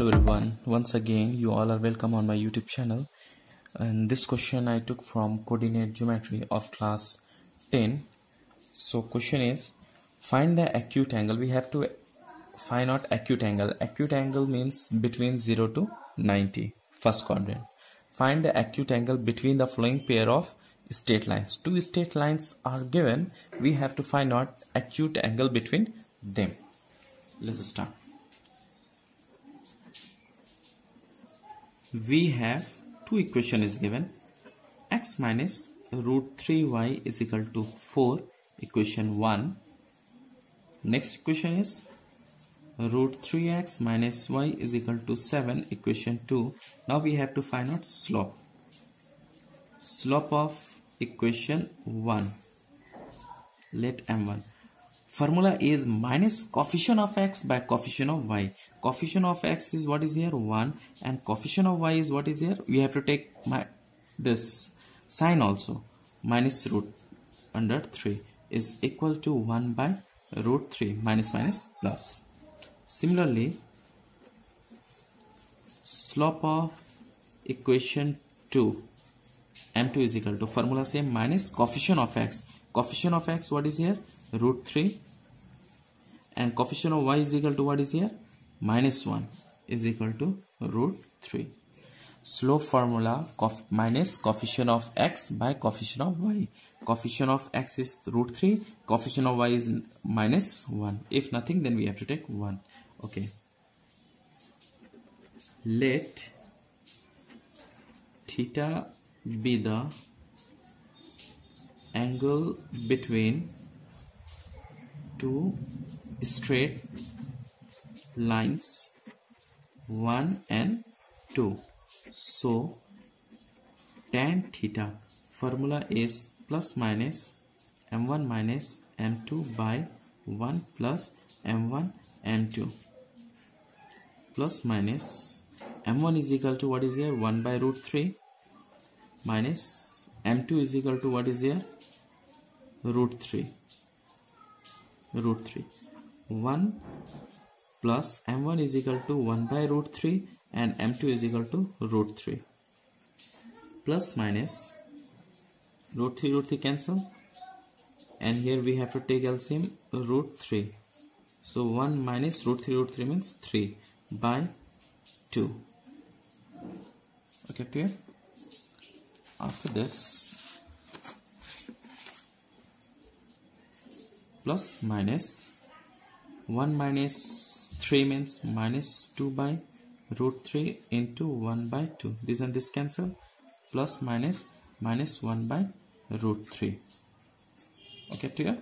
hello everyone. Once again you all are welcome on my youtube channel. And this question i took from coordinate geometry of class 10 so question is find the acute angle. We have to find out acute angle. Acute angle means between 0 to 90 first quadrant. Find the acute angle between the following pair of straight lines. Two straight lines are given. We have to find out acute angle between them. Let's start we have two equation is given. X minus root 3y is equal to 4 equation 1 next equation is root 3x minus y is equal to 7 equation 2 now we have to find out slope. Slope of equation 1 let m1 formula is minus coefficient of x by coefficient of y coefficient of x is what is here? 1 and coefficient of y is what is here? We have to take my this sign also minus root under 3 is equal to 1 by root 3 minus minus plus. Similarly slope of equation 2 m2 is equal to formula same minus coefficient of x. Coefficient of x what is here? Root 3 and coefficient of y is equal to what is here minus 1 is equal to root 3 slope formula minus coefficient of x by coefficient of y. Coefficient of x is root 3 coefficient of y is minus 1 if nothing then we have to take 1 okay. Let theta be the angle between two straight lines 1 and 2 so tan theta formula is plus minus m1 minus m2 by 1 plus m1 and 2 plus minus m1 is equal to what is here? 1 by root 3 minus m2 is equal to what is here? root 3 root 3 1 plus m1 is equal to 1 by root 3 and m2 is equal to root 3 plus minus root 3 root 3 cancel. And here we have to take LCM root 3 so 1 minus root 3 root 3 means 3 by 2 okay clear? After this plus minus 1 minus 3 means minus 2 by root 3 into 1 by 2 this and this cancel. Plus minus minus 1 by root 3 okay clear?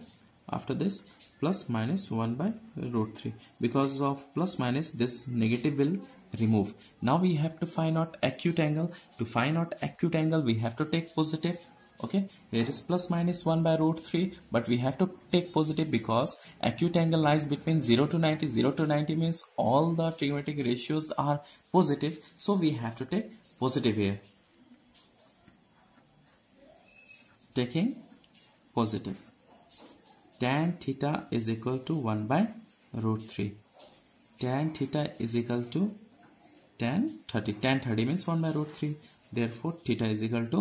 After this plus minus 1 by root 3 because of plus minus this negative will remove. Now we have to find out acute angle. To find out acute angle we have to take positive okay? Here is plus minus 1 by root 3 but we have to take positive because acute angle lies between 0 to 90 0 to 90 means all the trigonometric ratios are positive so we have to take positive here. Taking positive. Tan theta is equal to 1 by root 3 tan theta is equal to tan 30 tan 30 means 1 by root 3 therefore theta is equal to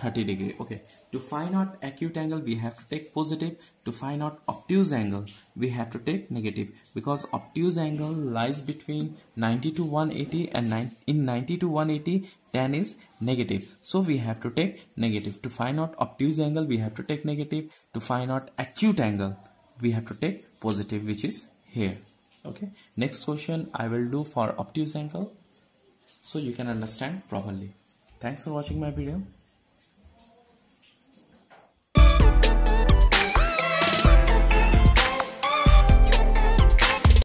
30 degree. Okay. To find out acute angle we have to take positive. To find out obtuse angle we have to take negative. Because obtuse angle lies between 90 to 180 and in 90 to 180 tan is negative. So we have to take negative. To find out obtuse angle we have to take negative. To find out acute angle we have to take positive which is here. Okay. Next question i will do for obtuse angle. So you can understand properly. Thanks for watching my video